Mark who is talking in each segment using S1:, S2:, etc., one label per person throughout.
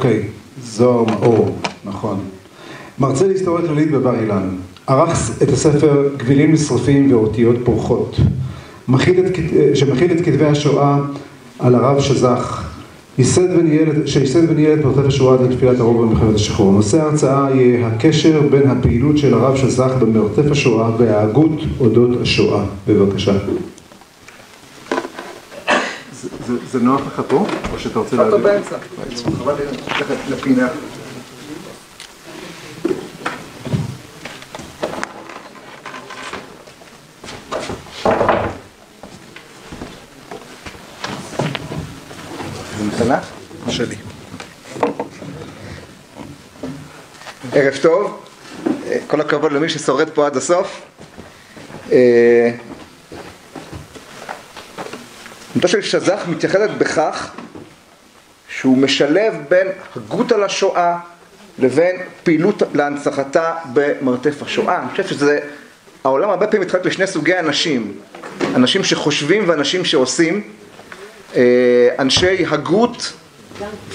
S1: אוקיי, זוהר מאור, נכון. מרצה להיסטוריה כללית בבר אילן, ערך את הספר גבילים נשרפים ואותיות פורחות, שמכיל את כתבי השואה על הרב שזך, שייסד וניהל את מרתף השואה עד לתפילת הרוב במלחמת השחרור. נושא ההרצאה יהיה הקשר בין הפעילות של הרב שזך במרתף השואה וההגות אודות השואה. בבקשה.
S2: זה נוח לך פה? או שאתה רוצה להגיד?
S3: אותו באמצע. חבל ללכת לפינה.
S1: שלי.
S3: ערב טוב, כל הכבוד למי ששורד פה עד הסוף. דמותו של שזך מתייחדת בכך שהוא משלב בין הגות על השואה לבין פעילות להנצחתה במרתף השואה. אני חושב שזה, העולם הרבה פעמים מתחלק לשני סוגי אנשים, אנשים שחושבים ואנשים שעושים, אה, אנשי הגות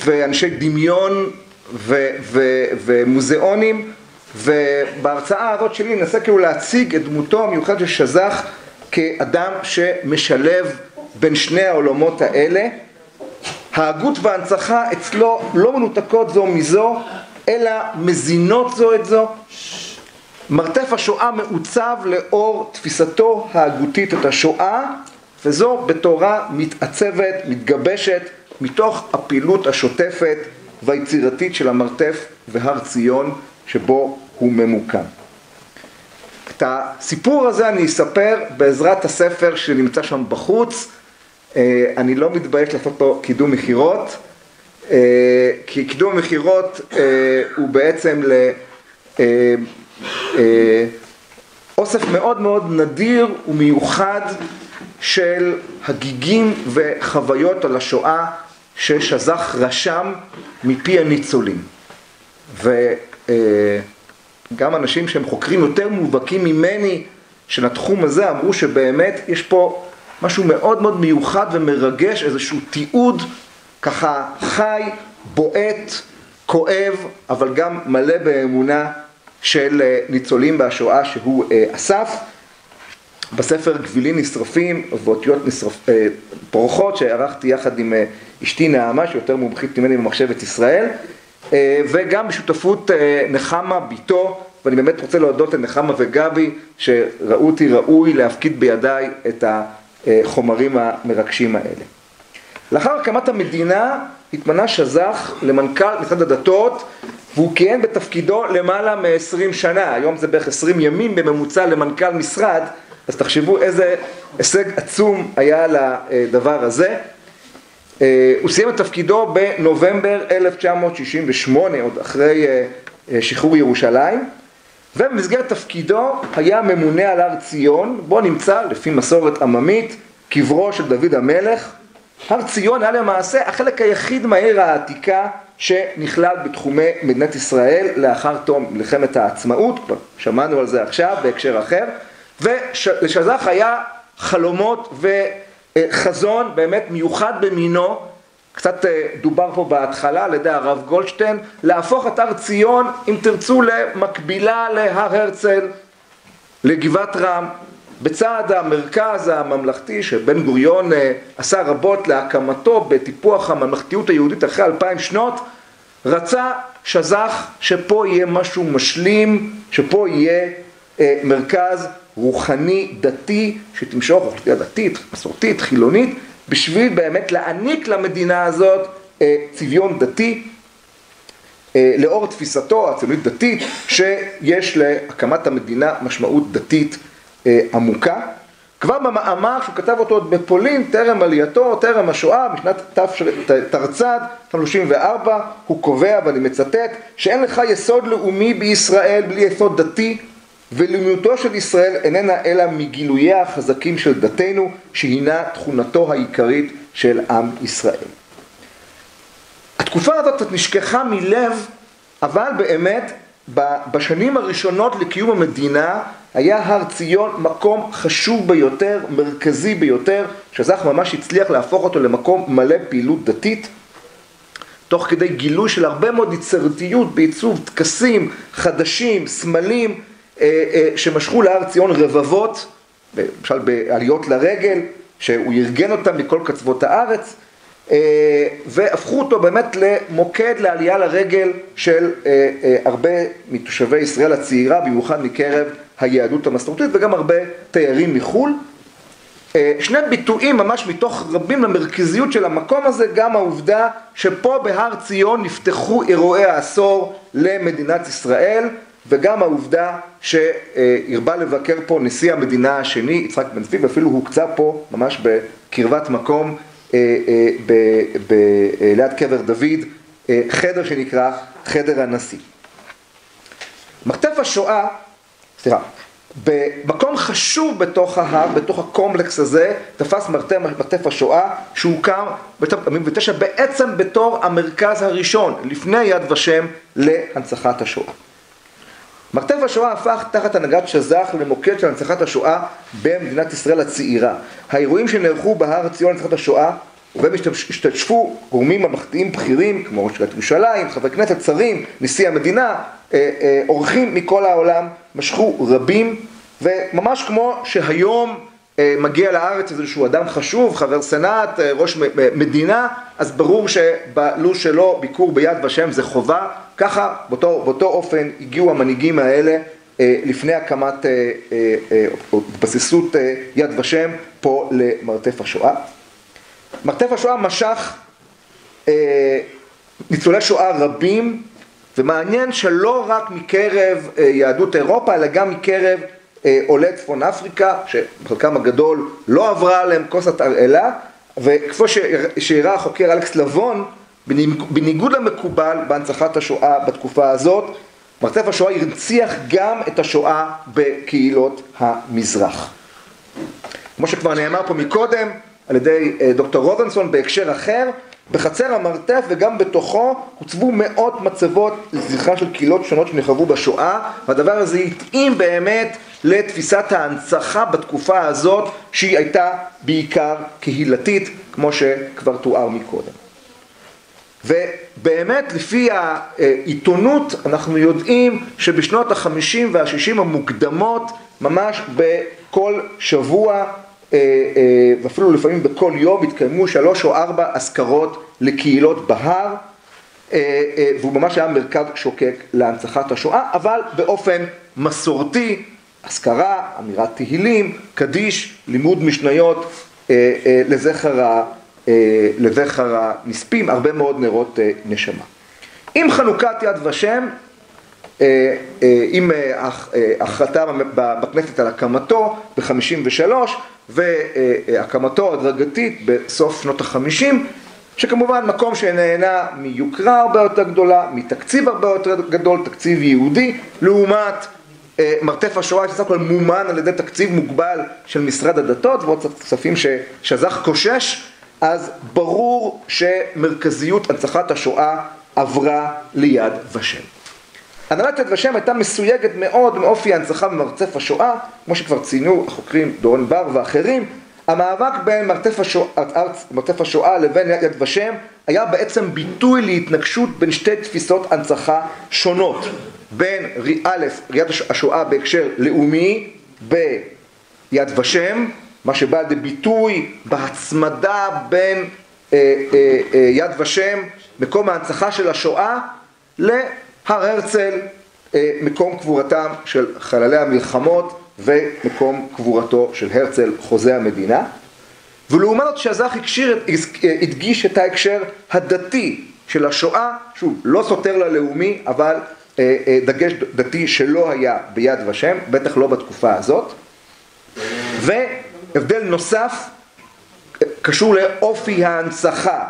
S3: ואנשי דמיון ו- ו- ומוזיאונים. ובהרצאה הזאת שלי ננסה כאילו להציג את דמותו המיוחדת של שזך כאדם שמשלב בין שני העולמות האלה. ההגות וההנצחה אצלו לא מנותקות זו מזו, אלא מזינות זו את זו. מרתף השואה מעוצב לאור תפיסתו ההגותית את השואה, וזו בתורה מתעצבת, מתגבשת, מתוך הפעילות השוטפת והיצירתית של המרתף והר ציון שבו הוא ממוקם. את הסיפור הזה אני אספר בעזרת הספר שנמצא שם בחוץ, אני לא מתבייש לעשות לו קידום מכירות, אה, כי קידום מכירות אה, הוא בעצם לאוסף מאוד מאוד נדיר ומיוחד של הגיגים וחוויות על השואה ששזך רשם מפי הניצולים. וגם אנשים שהם חוקרים יותר מובהקים ממני של התחום הזה אמרו שבאמת יש פה משהו מאוד מאוד מיוחד ומרגש, איזשהו תיעוד ככה חי, בועט, כואב, אבל גם מלא באמונה של ניצולים בהשואה שהוא אסף. בספר גבילים נשרפים ואותיות נשרפ... פורחות שערכתי יחד עם אשתי נעמה שיותר מומחית ממני במחשבת ישראל וגם בשותפות נחמה ביתו ואני באמת רוצה להודות לנחמה וגבי שראו אותי ראוי להפקיד בידיי את החומרים המרגשים האלה. לאחר הקמת המדינה התמנה שזך למנכ"ל משרד הדתות והוא כיהן בתפקידו למעלה מ-20 שנה, היום זה בערך 20 ימים בממוצע למנכ"ל משרד אז תחשבו איזה הישג עצום היה לדבר הזה. הוא סיים את תפקידו בנובמבר 1968, עוד אחרי שחרור ירושלים, ובמסגרת תפקידו היה ממונה על הר ציון, בו נמצא, לפי מסורת עממית, קברו של דוד המלך. הר ציון היה למעשה החלק היחיד מהעיר העתיקה שנכלל בתחומי מדינת ישראל לאחר תום מלחמת העצמאות, כבר שמענו על זה עכשיו בהקשר אחר. ולשזך היה חלומות וחזון באמת מיוחד במינו, קצת דובר פה בהתחלה על ידי הרב גולדשטיין, להפוך את הר ציון, אם תרצו, למקבילה להר הרצל, לגבעת רם, בצד המרכז הממלכתי שבן גוריון עשה רבות להקמתו בטיפוח הממלכתיות היהודית אחרי אלפיים שנות, רצה שזך שפה יהיה משהו משלים, שפה יהיה מרכז רוחני, דתי, שתמשוך אוכלוסייה דתית, מסורתית, חילונית, בשביל באמת להעניק למדינה הזאת צביון דתי, לאור תפיסתו הציונית דתית, שיש להקמת המדינה משמעות דתית עמוקה. כבר במאמר שהוא כתב אותו עוד בפולין, טרם עלייתו, טרם השואה, בשנת תרצ"ד, 34, הוא קובע, ואני מצטט, שאין לך יסוד לאומי בישראל בלי יסוד דתי, ולאומיותו של ישראל איננה אלא מגילוייה החזקים של דתנו, שהינה תכונתו העיקרית של עם ישראל. התקופה הזאת נשכחה מלב, אבל באמת בשנים הראשונות לקיום המדינה היה הר ציון מקום חשוב ביותר, מרכזי ביותר, שזך ממש הצליח להפוך אותו למקום מלא פעילות דתית. תוך כדי גילוי של הרבה מאוד יצירתיות בעיצוב טקסים חדשים, סמלים, שמשכו להר ציון רבבות, למשל בעליות לרגל, שהוא ארגן אותם מכל קצוות הארץ, אה, והפכו אותו באמת למוקד לעלייה לרגל של הרבה מתושבי ישראל הצעירה, במיוחד מקרב היהדות המסורתית וגם הרבה תיירים מחו"ל. שני ביטויים ממש מתוך רבים למרכזיות של המקום הזה, גם העובדה שפה בהר ציון נפתחו אירועי העשור למדינת ישראל וגם העובדה שהרבה לבקר פה נשיא המדינה השני, יצחק בן צבי, ואפילו הוקצה פה ממש בקרבת מקום אה, אה, ליד קבר דוד, אה, חדר שנקרא חדר הנשיא. מרתף השואה, סליחה, במקום חשוב בתוך ההר, בתוך הקומפלקס הזה, תפס מרתף השואה שהוקם ב-1949 בעצם בתור המרכז הראשון, לפני יד ושם, להנצחת השואה. מרתף השואה הפך תחת הנהגת שז"ח למוקד של הנצחת השואה במדינת ישראל הצעירה. האירועים שנערכו בהר ציון להנצחת השואה ובהם השתתפו גורמים ממלכתיים בכירים כמו ראש עיריית ירושלים, חברי כנסת, שרים, נשיא המדינה, אה, אה, אורחים מכל העולם, משכו רבים וממש כמו שהיום מגיע לארץ איזשהו אדם חשוב, חבר סנאט, ראש מדינה, אז ברור שבלו"ז שלו ביקור ביד ושם זה חובה, ככה באותו, באותו אופן הגיעו המנהיגים האלה לפני הקמת התבססות יד ושם פה למרתף השואה. מרתף השואה משך אה, ניצולי שואה רבים, ומעניין שלא רק מקרב אה, יהדות אירופה, אלא גם מקרב אה, עולי צפון אפריקה, שבחלקם הגדול לא עברה עליהם כוס התרעלה, וכפי שהראה החוקר אלכס לבון, בניגוד למקובל בהנצחת השואה בתקופה הזאת, מרתף השואה הנציח גם את השואה בקהילות המזרח. כמו שכבר נאמר פה מקודם, על ידי אה, דוקטור רובינסון בהקשר אחר, בחצר המרתף וגם בתוכו הוצבו מאות מצבות לזכרה של קהילות שונות שנחרבו בשואה והדבר הזה התאים באמת לתפיסת ההנצחה בתקופה הזאת שהיא הייתה בעיקר קהילתית כמו שכבר תואר מקודם. ובאמת לפי העיתונות אנחנו יודעים שבשנות החמישים והשישים המוקדמות ממש בכל שבוע ואפילו לפעמים בכל יום התקיימו שלוש או ארבע אזכרות לקהילות בהר אה, והוא ממש היה מרכז שוקק להנצחת השואה אבל באופן מסורתי אזכרה, אמירת תהילים, קדיש, לימוד משניות לזכר, לזכר הנספים, הרבה מאוד נרות נשמה. עם חנוכת יד ושם, עם החלטה בכנסת על הקמתו ב-53 והקמתו הדרגתית בסוף שנות החמישים, שכמובן מקום שנהנה מיוקרה הרבה יותר גדולה, מתקציב הרבה יותר גדול, תקציב יהודי, לעומת אה, מרתף השואה שסך הכל מומן על ידי תקציב מוגבל של משרד הדתות ועוד כספים ששזך קושש, אז ברור שמרכזיות הנצחת השואה עברה ליד ושם. הנהלת יד ושם הייתה מסויגת מאוד מאופי ההנצחה במרצף השואה, כמו שכבר ציינו החוקרים דורון בר ואחרים, המאבק בין מרתף השואה, מרתף השואה לבין יד ושם היה בעצם ביטוי להתנגשות בין שתי תפיסות הנצחה שונות, בין א', ראיית השואה בהקשר לאומי ביד ושם, מה שבא לידי ביטוי בהצמדה בין אה, אה, אה, יד ושם, מקום ההנצחה של השואה, ל... הר הרצל, אה, מקום קבורתם של חללי המלחמות ומקום קבורתו של הרצל, חוזה המדינה. ולעומת זאת שזך הדגיש את ההקשר הדתי של השואה, שוב, לא סותר ללאומי, אבל אה, אה, דגש דתי שלא היה ביד ושם, בטח לא בתקופה הזאת. והבדל נוסף קשור לאופי ההנצחה.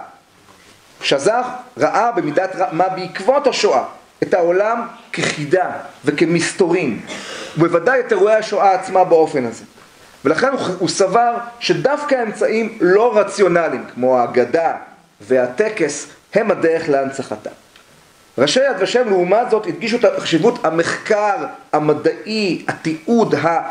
S3: שזך ראה במידת מה בעקבות השואה את העולם כחידה וכמסתורים, ובוודאי את אירועי השואה עצמה באופן הזה. ולכן הוא, הוא סבר שדווקא אמצעים לא רציונליים, כמו האגדה והטקס, הם הדרך להנצחתה. ראשי יד ושם לעומת זאת הדגישו את חשיבות המחקר המדעי, התיעוד אה,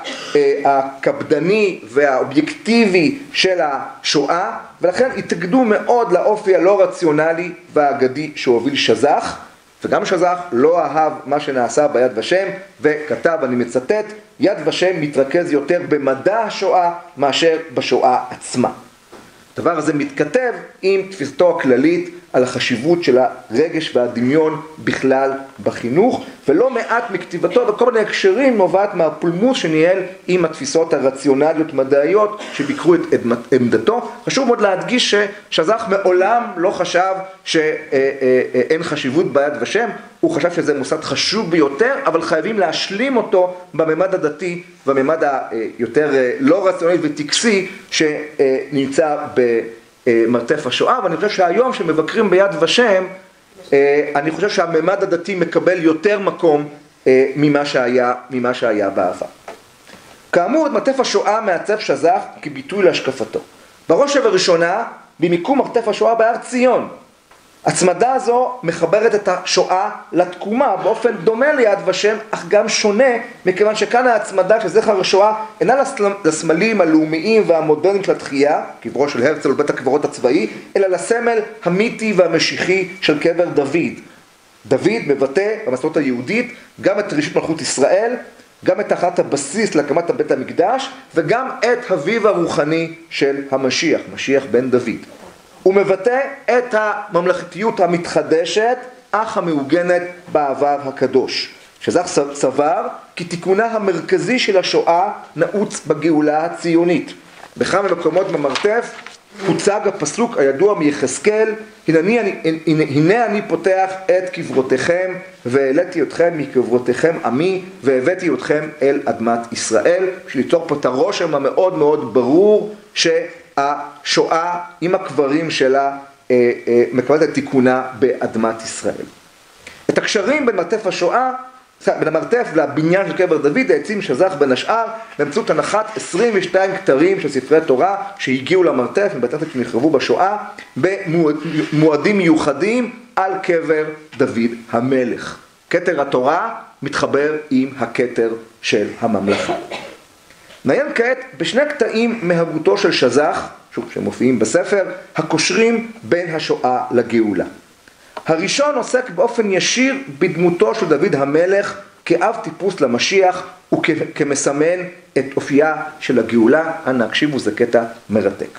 S3: הקפדני והאובייקטיבי של השואה ולכן התאגדו מאוד לאופי הלא רציונלי והאגדי שהוביל שז"ח וגם שז"ח לא אהב מה שנעשה ביד ושם וכתב, אני מצטט, יד ושם מתרכז יותר במדע השואה מאשר בשואה עצמה. הדבר הזה מתכתב עם תפיסתו הכללית על החשיבות של הרגש והדמיון בכלל בחינוך, ולא מעט מכתיבתו בכל מיני הקשרים נובעת מהפולמוס שניהל עם התפיסות הרציונליות מדעיות שביקרו את עמדתו. חשוב מאוד להדגיש ששז"ח מעולם לא חשב שאין חשיבות ביד ושם, הוא חשב שזה מוסד חשוב ביותר, אבל חייבים להשלים אותו בממד הדתי, בממד היותר לא רציונלי וטקסי שנמצא ב... מרתף השואה, ואני חושב שהיום שמבקרים ביד ושם, אה, אני חושב שהממד הדתי מקבל יותר מקום אה, ממה שהיה, ממה שהיה בעבר. כאמור, את מרתף השואה מעצב שז"ח כביטוי להשקפתו. בראש ובראשונה, במיקום מרתף השואה בהר ציון, הצמדה הזו מחברת את השואה לתקומה באופן דומה ליד ושם, אך גם שונה, מכיוון שכאן ההצמדה של זכר השואה אינה לסמלים הלאומיים והמודרניים של התחייה, קברו של הרצל ובית הקברות הצבאי, אלא לסמל המיתי והמשיחי של קבר דוד. דוד מבטא במסורת היהודית גם את ראשית מלכות ישראל, גם את אחת הבסיס להקמת בית המקדש, וגם את אביו הרוחני של המשיח, משיח בן דוד. הוא מבטא את הממלכתיות המתחדשת, אך המעוגנת בעבר הקדוש. שזך סבר כי תיקונה המרכזי של השואה נעוץ בגאולה הציונית. בכמה מקומות במרתף הוצג הפסוק הידוע מיחזקאל, הנה אני, הנה, הנה אני פותח את קברותיכם והעליתי אתכם מקברותיכם עמי והבאתי אתכם אל אדמת ישראל, בשביל ליצור פה את הרושם המאוד מאוד ברור ש... השואה עם הקברים שלה אה, אה, מקבלת את תיקונה באדמת ישראל. את הקשרים בין מרתף השואה, בין המרתף לבניין של קבר דוד העצים שזך בין השאר באמצעות הנחת 22 כתרים של ספרי תורה שהגיעו למרתף מבתי שנחרבו בשואה במועדים מיוחדים על קבר דוד המלך. כתר התורה מתחבר עם הכתר של הממלכה. נעיין כעת בשני קטעים מהגותו של שז"ח, שוב, שמופיעים בספר, הקושרים בין השואה לגאולה. הראשון עוסק באופן ישיר בדמותו של דוד המלך כאב טיפוס למשיח וכמסמן את אופייה של הגאולה. אנא הקשיבו, זה קטע מרתק.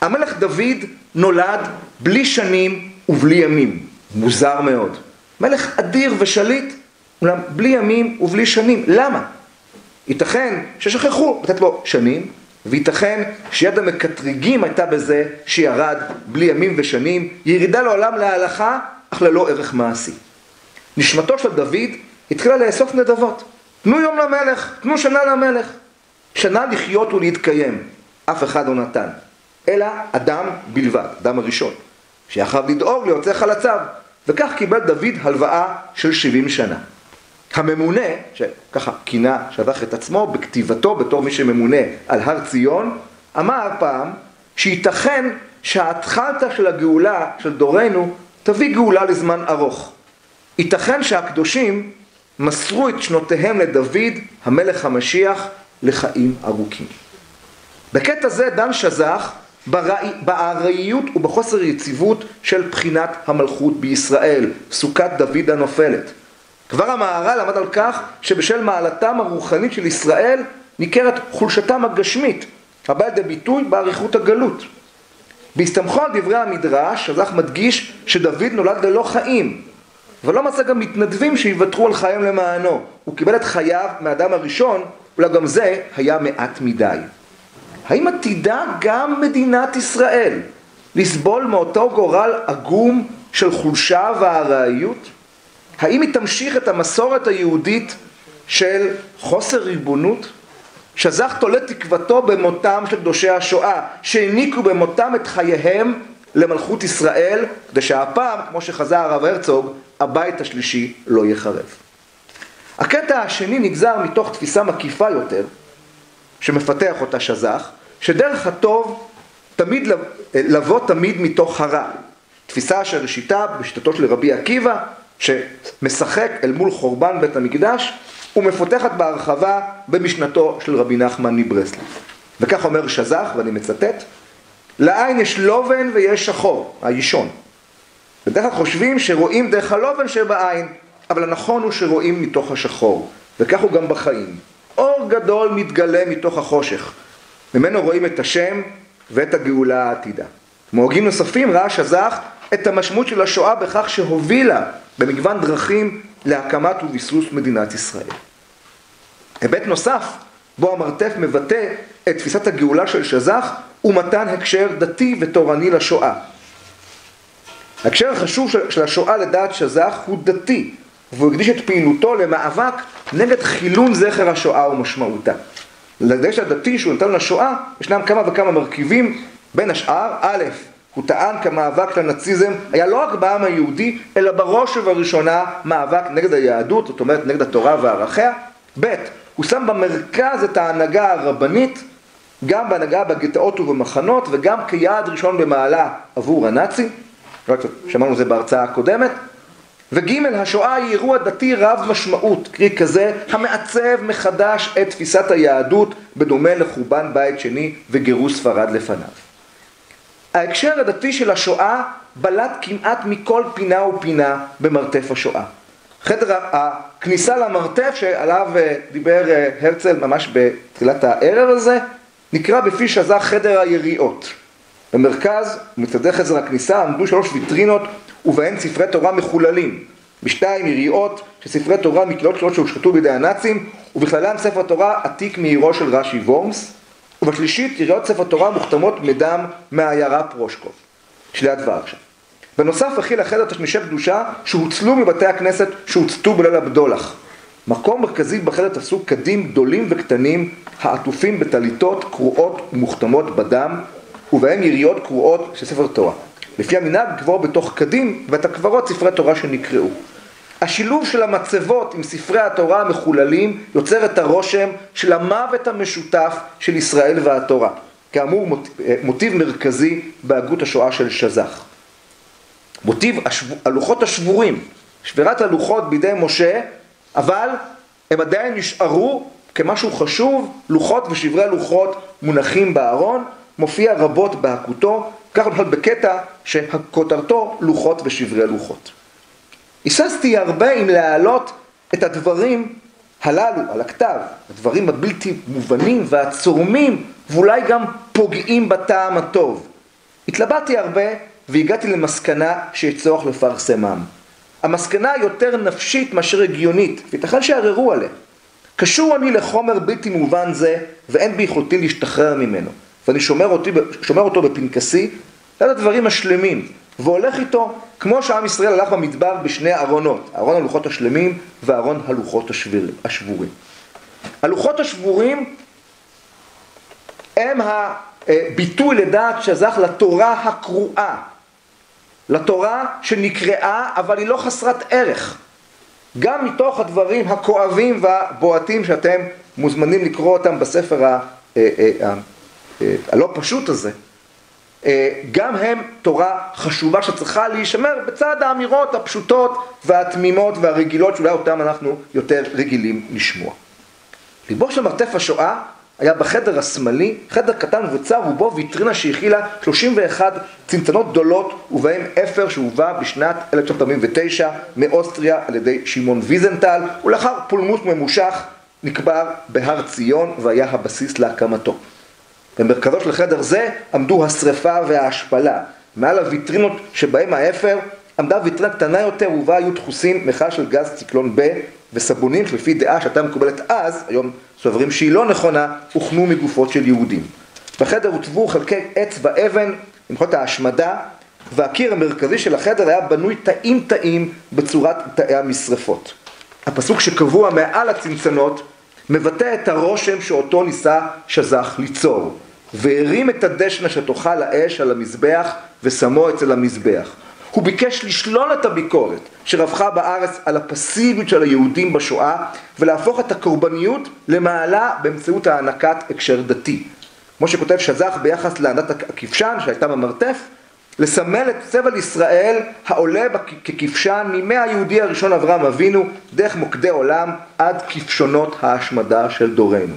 S3: המלך דוד נולד בלי שנים ובלי ימים. מוזר מאוד. מלך אדיר ושליט, אולם בלי ימים ובלי שנים. למה? ייתכן ששכחו לתת לו שנים, וייתכן שיד המקטרגים הייתה בזה שירד בלי ימים ושנים, ירידה לעולם להלכה, אך ללא ערך מעשי. נשמתו של דוד התחילה לאסוף נדבות. תנו יום למלך, תנו שנה למלך. שנה לחיות ולהתקיים, אף אחד לא נתן. אלא אדם בלבד, אדם הראשון, שיכב לדאוג ליוצא חלציו, וכך קיבל דוד הלוואה של 70 שנה. הממונה, שככה כינה שבח את עצמו בכתיבתו בתור מי שממונה על הר ציון, אמר פעם שייתכן שההתחלתה של הגאולה של דורנו תביא גאולה לזמן ארוך. ייתכן שהקדושים מסרו את שנותיהם לדוד, המלך המשיח, לחיים ארוכים. בקטע זה דן שזך בארעיות ובחוסר יציבות של בחינת המלכות בישראל, סוכת דוד הנופלת. כבר המהר"ל עמד על כך שבשל מעלתם הרוחנית של ישראל ניכרת חולשתם הגשמית, הבאה לידי ביטוי באריכות הגלות. בהסתמכו על דברי המדרש, הזך מדגיש שדוד נולד ללא חיים, ולא מצא גם מתנדבים שיוותרו על חיים למענו. הוא קיבל את חייו מהאדם הראשון, אולי גם זה היה מעט מדי. האם עתידה גם מדינת ישראל לסבול מאותו גורל עגום של חולשה וארעיות? האם היא תמשיך את המסורת היהודית של חוסר ריבונות? שזך תולה תקוותו במותם של קדושי השואה, שהעניקו במותם את חייהם למלכות ישראל, כדי שהפעם, כמו שחזה הרב הרצוג, הבית השלישי לא יחרב. הקטע השני נגזר מתוך תפיסה מקיפה יותר, שמפתח אותה שזך, שדרך הטוב תמיד לבוא תמיד מתוך הרע. תפיסה שראשיתה בשיטתו של רבי עקיבא, שמשחק אל מול חורבן בית המקדש ומפותחת בהרחבה במשנתו של רבי נחמן מברסלב. וכך אומר שזך, ואני מצטט, לעין יש לובן ויש שחור, הישון. בדרך כלל חושבים שרואים דרך הלובן שבעין, אבל הנכון הוא שרואים מתוך השחור, וכך הוא גם בחיים. אור גדול מתגלה מתוך החושך, ממנו רואים את השם ואת הגאולה העתידה. מוהגים נוספים ראה שזך את המשמעות של השואה בכך שהובילה במגוון דרכים להקמת וביסוס מדינת ישראל. היבט נוסף, בו המרתף מבטא את תפיסת הגאולה של שזך, הוא מתן הקשר דתי ותורני לשואה. ההקשר החשוב של השואה לדעת שזך הוא דתי, והוא הקדיש את פעילותו למאבק נגד חילון זכר השואה ומשמעותה. לדגש הדתי שהוא נתן לשואה, ישנם כמה וכמה מרכיבים, בין השאר, א', הוא טען כמאבק לנאציזם היה לא רק בעם היהודי, אלא בראש ובראשונה מאבק נגד היהדות, זאת אומרת נגד התורה וערכיה. ב', הוא שם במרכז את ההנהגה הרבנית, גם בהנהגה בגטאות ובמחנות, וגם כיעד ראשון במעלה עבור הנאצים. שמענו זה בהרצאה הקודמת. וג' השואה היא אירוע דתי רב משמעות, קרי כזה המעצב מחדש את תפיסת היהדות בדומה לחורבן בית שני וגירוש ספרד לפניו. ההקשר הדתי של השואה בלט כמעט מכל פינה ופינה במרתף השואה. חדר הכניסה למרתף שעליו אה, דיבר אה, הרצל ממש בתחילת הערב הזה, נקרא בפי שזר חדר היריעות. במרכז, מצדי חדר הכניסה, עמדו שלוש ויטרינות ובהן ספרי תורה מחוללים. בשתיים יריעות של ספרי תורה מקהילות שונות שהושחתו בידי הנאצים, ובכללם ספר תורה עתיק מעירו של רש"י וורמס, ובשלישית יריעות ספר תורה מוכתמות מדם מהעיירה פרושקוב, שליד ורשה. בנוסף הכיל החדר תשמישי קדושה שהוצלו מבתי הכנסת שהוצתו בליל הבדולח. מקום מרכזי בחדר תפסו קדים גדולים וקטנים העטופים בטליתות קרועות ומוכתמות בדם ובהם יריעות קרועות של ספר תורה. לפי המנהג קבור בתוך קדים בית הקברות ספרי תורה שנקראו. השילוב של המצבות עם ספרי התורה המחוללים יוצר את הרושם של המוות המשותף של ישראל והתורה. כאמור מוטיב מרכזי בהגות השואה של שזך. מוטיב הלוחות השבורים, שבירת הלוחות בידי משה, אבל הם עדיין נשארו כמשהו חשוב, לוחות ושברי לוחות מונחים בארון, מופיע רבות בהגותו, כך למשל בקטע שכותרתו לוחות ושברי לוחות. היססתי הרבה אם להעלות את הדברים הללו על הכתב, הדברים הבלתי מובנים והצורמים ואולי גם פוגעים בטעם הטוב. התלבטתי הרבה והגעתי למסקנה שיש צורך לפרסמם. המסקנה יותר נפשית מאשר הגיונית, וייתכן שערערו עליה. קשור אני לחומר בלתי מובן זה, ואין ביכולתי להשתחרר ממנו. ואני שומר, אותי, שומר אותו בפנקסי, אחד הדברים השלמים, והולך איתו כמו שעם ישראל הלך במדבר בשני ארונות, ארון הלוחות השלמים וארון הלוחות השבורים. הלוחות השבורים הם הביטוי לדעת שזך לתורה הקרועה, לתורה שנקראה אבל היא לא חסרת ערך. גם מתוך הדברים הכואבים והבועטים שאתם מוזמנים לקרוא אותם בספר. אה, אה, אה, הלא פשוט הזה, גם הם תורה חשובה שצריכה להישמר בצד האמירות הפשוטות והתמימות והרגילות שאולי אותן אנחנו יותר רגילים לשמוע. ליבו של מרתף השואה היה בחדר השמאלי, חדר קטן וצר ובו ויטרינה שהכילה 31 צנצנות גדולות ובהם אפר שהובא בשנת 1949 מאוסטריה על ידי שמעון ויזנטל ולאחר פולמוס ממושך נקבר בהר ציון והיה הבסיס להקמתו. במרכזו של חדר זה עמדו השרפה וההשפלה. מעל הוויטרינות שבהם האפר עמדה ויטרינה קטנה יותר ובה היו דחוסים מכל של גז ציקלון ב' וסבונים שלפי דעה שהייתה מקובלת אז, היום סוברים שהיא לא נכונה, הוכנו מגופות של יהודים. בחדר הוצבו חלקי עץ ואבן למחות ההשמדה והקיר המרכזי של החדר היה בנוי תאים תאים בצורת תאי המשרפות. הפסוק שקבוע מעל הצנצנות מבטא את הרושם שאותו ניסה שזך ליצור. והרים את הדשנה שתאכל האש על המזבח ושמו אצל המזבח. הוא ביקש לשלול את הביקורת שרווחה בארץ על הפסיביות של היהודים בשואה ולהפוך את הקורבניות למעלה באמצעות הענקת הקשר דתי. כמו שכותב שזך ביחס לענת הכבשן שהייתה במרתף, לסמל את סבל ישראל העולה ככבשן מימי היהודי הראשון אברהם אבינו דרך מוקדי עולם עד כבשונות ההשמדה של דורנו.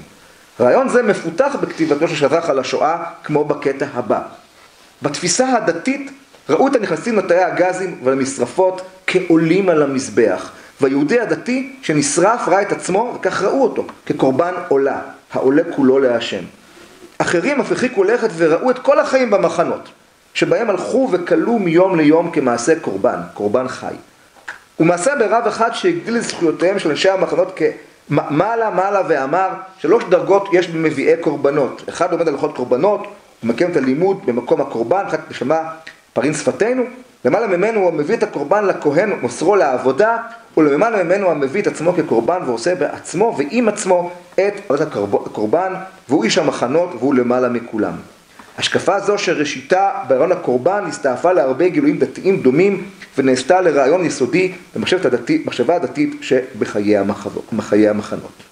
S3: רעיון זה מפותח בכתיבתו של שז"ח על השואה כמו בקטע הבא. בתפיסה הדתית ראו את הנכנסים לתאי הגזים ולמשרפות כעולים על המזבח והיהודי הדתי שנשרף ראה את עצמו וכך ראו אותו כקורבן עולה, העולה כולו להשם. אחרים אף הרחיקו לכת וראו את כל החיים במחנות שבהם הלכו וכלו מיום ליום כמעשה קורבן, קורבן חי. ומעשה ברב אחד שהגדיל את זכויותיהם של אנשי המחנות כמעלה מעלה ואמר שלוש דרגות יש במביאי קורבנות. אחד עומד הלכות קורבנות, הוא מקיים את הלימוד במקום הקורבן, אחד בשמה פרין שפתנו, למעלה ממנו הוא מביא את הקורבן לכהן ומוסרו לעבודה, ולמעלה ממנו הוא מביא את עצמו כקורבן ועושה בעצמו ועם עצמו את עבודת הקורבן, והוא איש המחנות והוא למעלה מכולם. השקפה זו שראשיתה ברעיון הקורבן הסתעפה להרבה גילויים דתיים דומים ונעשתה לרעיון יסודי במחשבה הדתית שבחיי המחנות.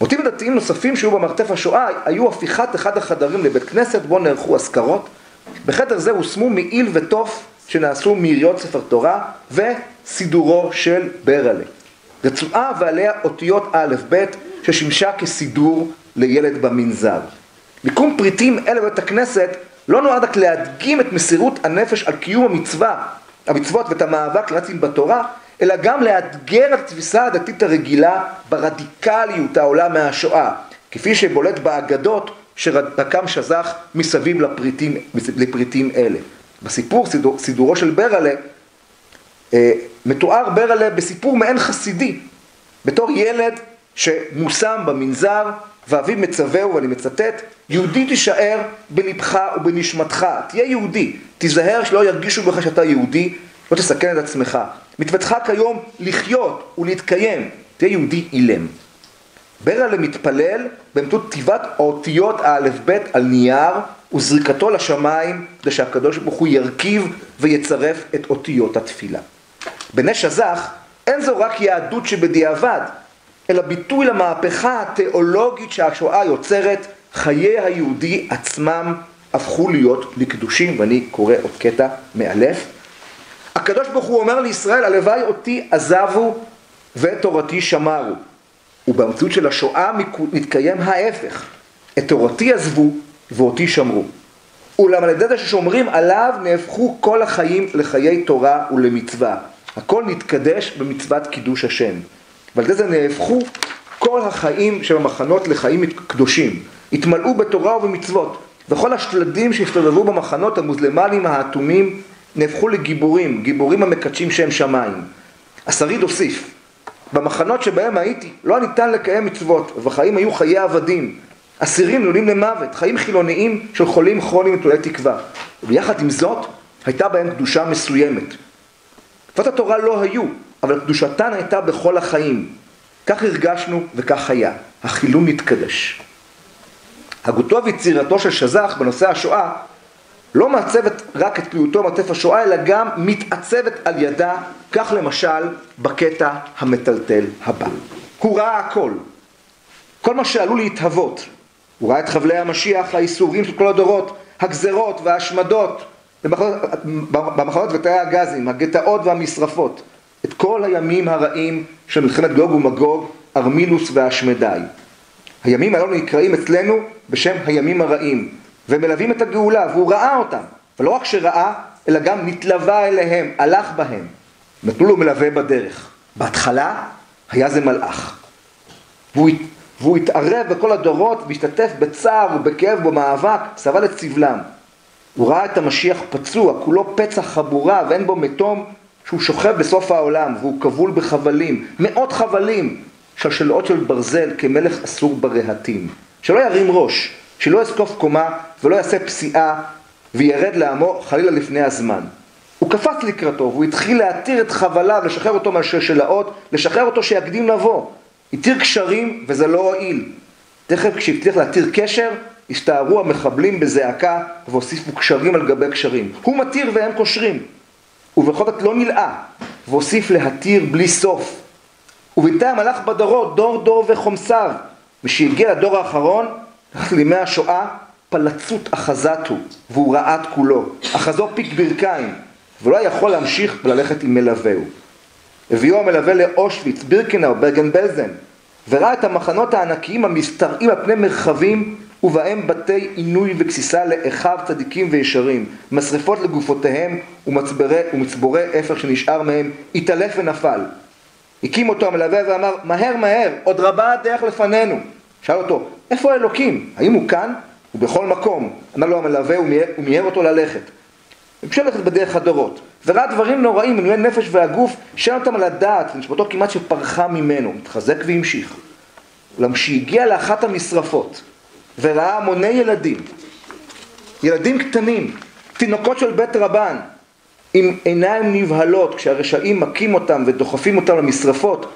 S3: מוטיבים דתיים נוספים שהיו במרתף השואה היו הפיכת אחד החדרים לבית כנסת בו נערכו אזכרות. בחדר זה הושמו מעיל ותוף שנעשו מיריות ספר תורה וסידורו של ברלה. רצועה ועליה אותיות א' ב' ששימשה כסידור לילד במנזר. מיקום פריטים אלה בבית הכנסת לא נועד רק להדגים את מסירות הנפש על קיום המצווה, המצוות ואת המאבק לנאצים בתורה, אלא גם לאתגר את התפיסה הדתית הרגילה ברדיקליות העולה מהשואה, כפי שבולט באגדות שרקם שזך מסביב לפריטים, לפריטים אלה. בסיפור, סידור, סידורו של ברלה, אה, מתואר ברלה בסיפור מעין חסידי, בתור ילד שמושם במנזר ואביו מצווהו, ואני מצטט, יהודי תישאר בלבך ובנשמתך, תהיה יהודי, תיזהר שלא ירגישו בך שאתה יהודי, לא תסכן את עצמך. מצוותך כיום לחיות ולהתקיים, תהיה יהודי אילם. ברלה מתפלל באמצעות כתיבת האותיות האלף-בית על נייר וזריקתו לשמיים כדי שהקדוש ברוך הוא ירכיב ויצרף את אותיות התפילה. בנש הזך אין זו רק יהדות שבדיעבד, אלא ביטוי למהפכה התיאולוגית שהשואה יוצרת, חיי היהודי עצמם הפכו להיות לקדושים, ואני קורא עוד קטע מאלף. הקדוש ברוך הוא אומר לישראל, הלוואי אותי עזבו ותורתי שמרו. ובמציאות של השואה מתקיים ההפך, את תורתי עזבו ואותי שמרו. אולם על ידי זה ששומרים עליו נהפכו כל החיים לחיי תורה ולמצווה. הכל נתקדש במצוות קידוש השם. ועל זה נהפכו כל החיים שבמחנות לחיים קדושים. התמלאו בתורה ובמצוות. וכל השלדים שהסתובבו במחנות המוזלמנים האטומים נהפכו לגיבורים, גיבורים המקדשים שם שמיים. השריד הוסיף, במחנות שבהם הייתי לא ניתן לקיים מצוות, וחיים היו חיי עבדים. אסירים נולים למוות, חיים חילוניים של חולים כרוניים נטולי תקווה. וביחד עם זאת, הייתה בהם קדושה מסוימת. מצוות התורה לא היו, אבל קדושתן הייתה בכל החיים. כך הרגשנו וכך היה. החילון נתקדש. הגותו ויצירתו של שזח בנושא השואה לא מעצבת רק את פעילותו במרתף השואה, אלא גם מתעצבת על ידה, כך למשל בקטע המטלטל הבא. הוא ראה הכל, כל מה שעלול להתהוות. הוא ראה את חבלי המשיח, האיסורים של כל הדורות, הגזרות וההשמדות במחנות ותאי הגזים, הגטאות והמשרפות. את כל הימים הרעים של מלחמת גוג ומגוג, ארמילוס והשמדי. הימים הללו נקראים אצלנו בשם הימים הרעים, ומלווים את הגאולה, והוא ראה אותם. ולא רק שראה, אלא גם נתלווה אליהם, הלך בהם. נתנו לו מלווה בדרך. בהתחלה היה זה מלאך. והוא, והוא התערב בכל הדורות והשתתף בצער ובכאב ובמאבק, סבל את סבלם. הוא ראה את המשיח פצוע, כולו פצע חבורה ואין בו מתום, שהוא שוכב בסוף העולם והוא כבול בחבלים, מאות חבלים, שלשלאות של ברזל כמלך אסור ברהטים. שלא ירים ראש, שלא יזקוף קומה ולא יעשה פסיעה וירד לעמו חלילה לפני הזמן. הוא קפץ לקראתו והוא התחיל להתיר את חבליו, לשחרר אותו מהשלשלאות, לשחרר אותו שיקדים לבוא. התיר קשרים וזה לא הועיל. תכף כשהבטיח להתיר קשר, הסתערו המחבלים בזעקה והוסיפו קשרים על גבי קשרים. הוא מתיר והם קושרים. ובכל זאת לא נלאה, והוסיף להתיר בלי סוף. ובינתיים הלך בדורות דור דור וחומסיו, ושהגיע לדור האחרון, לימי השואה, פלצות אחזת הוא, והוא רעד כולו, אחזו פיק ברכיים, ולא יכול להמשיך וללכת עם מלווהו. הביאו המלווה לאושוויץ, בירקנאו, ברגן בלזן, וראה את המחנות הענקיים המשתרעים על פני מרחבים ובהם בתי עינוי וגסיסה לאחיו צדיקים וישרים, משרפות לגופותיהם ומצברי, ומצבורי אפר שנשאר מהם, התעלף ונפל. הקים אותו המלווה ואמר, מהר מהר, עוד רבה הדרך לפנינו. שאל אותו, איפה האלוקים? האם הוא כאן? הוא בכל מקום. אמר לו המלווה ומיהר אותו ללכת. המשיך ללכת בדרך הדורות, וראה דברים נוראים, מנועי נפש והגוף, שאין אותם על הדעת, ונשמתו כמעט שפרחה ממנו, התחזק והמשיך. אולם כשהגיע לאחת המשרפות, וראה המוני ילדים, ילדים קטנים, תינוקות של בית רבן, עם עיניים נבהלות, כשהרשעים מכים אותם ודוחפים אותם למשרפות,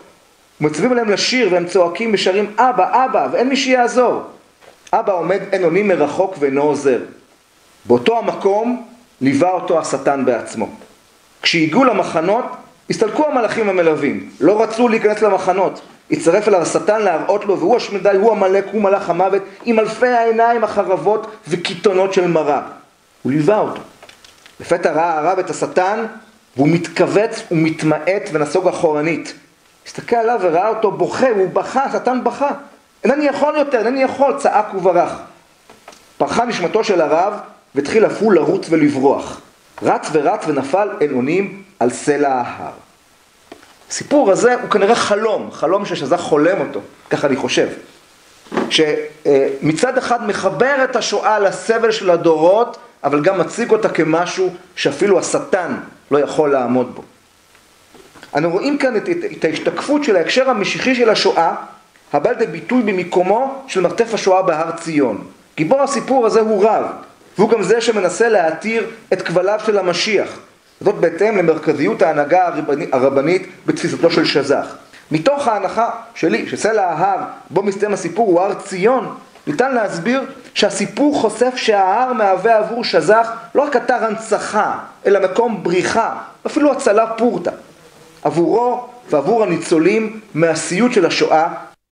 S3: ומצווים עליהם לשיר והם צועקים ושרים אבא, אבא, ואין מי שיעזור. אבא עומד אין אונים מרחוק ואינו עוזר. באותו המקום ליווה אותו השטן בעצמו. כשהגיעו למחנות, הסתלקו המלאכים המלווים, לא רצו להיכנס למחנות. הצטרף אליו השטן להראות לו, והוא השמדי, הוא עמלק, הוא מלאך המוות, עם אלפי העיניים החרבות וקיתונות של מרה. הוא ליווה אותו. לפתע ראה הרב את השטן, והוא מתכווץ ומתמעט ונסוג אחורנית. הסתכל עליו וראה אותו בוכה, הוא בכה, השטן בכה. אינני יכול יותר, אינני יכול, צעק וברח. פרחה נשמתו של הרב, והתחיל אף הוא לרוץ ולברוח. רץ ורץ ונפל אין אונים על סלע ההר. הסיפור הזה הוא כנראה חלום, חלום ששזך חולם אותו, ככה אני חושב. שמצד אחד מחבר את השואה לסבל של הדורות, אבל גם מציג אותה כמשהו שאפילו השטן לא יכול לעמוד בו. אנו רואים כאן את, את, את ההשתקפות של ההקשר המשיחי של השואה, הבא לידי ביטוי במקומו של מרתף השואה בהר ציון. גיבור הסיפור הזה הוא רב, והוא גם זה שמנסה להתיר את כבליו של המשיח. זאת בהתאם למרכזיות ההנהגה הרבנית בתפיסתו של שזך. מתוך ההנחה שלי, שסלע ההר בו מסתיים הסיפור הוא הר ציון, ניתן להסביר שהסיפור חושף שההר מהווה עבור שזך לא רק אתר הנצחה, אלא מקום בריחה, אפילו הצלה פורתא. עבורו ועבור הניצולים מהסיוט של השואה